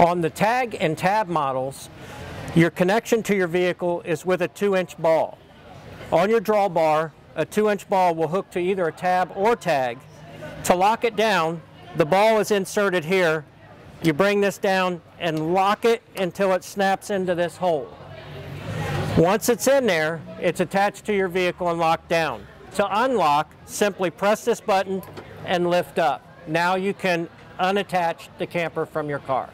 On the tag and tab models, your connection to your vehicle is with a 2-inch ball. On your drawbar, a 2-inch ball will hook to either a tab or tag. To lock it down, the ball is inserted here. You bring this down and lock it until it snaps into this hole. Once it's in there, it's attached to your vehicle and locked down. To unlock, simply press this button and lift up. Now you can unattach the camper from your car.